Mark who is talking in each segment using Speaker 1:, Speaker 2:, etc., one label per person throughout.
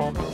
Speaker 1: Wow.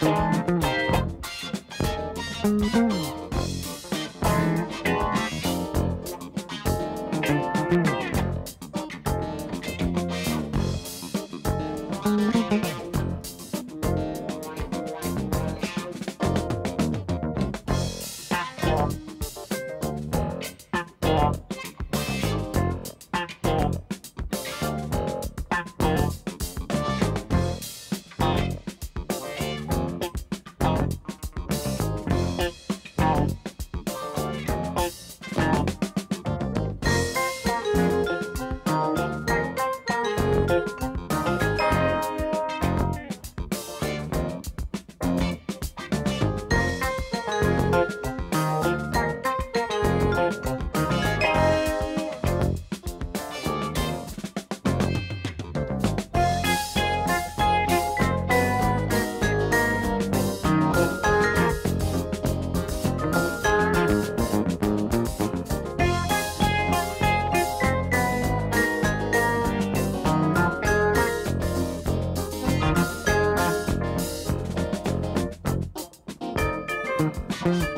Speaker 1: Thank you. Thank you.